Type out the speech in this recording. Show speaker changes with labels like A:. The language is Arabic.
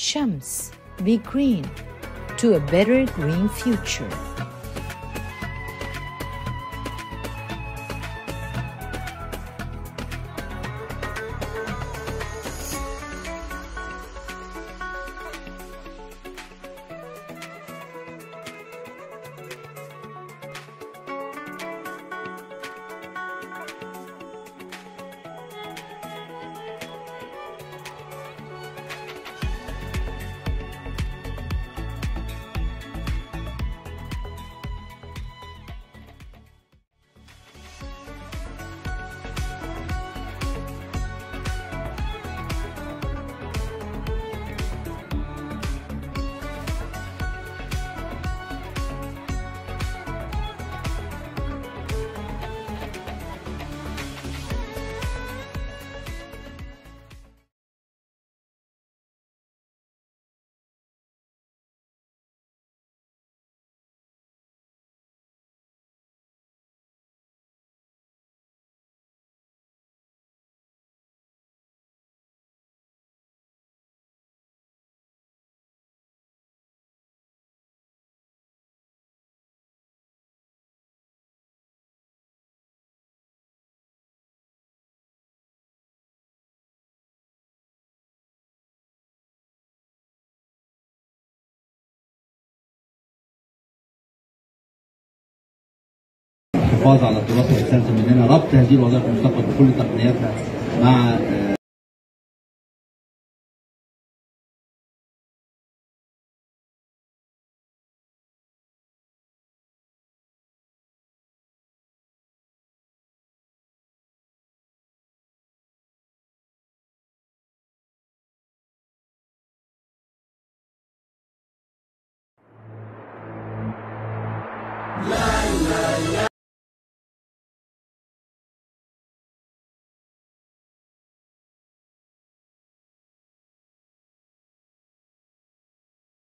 A: Shams, be green to a better green future.
B: الحفاظ على التراث والاساس مننا. ربط هذه الوظائف المستقبل بكل تقنياتها مع آه،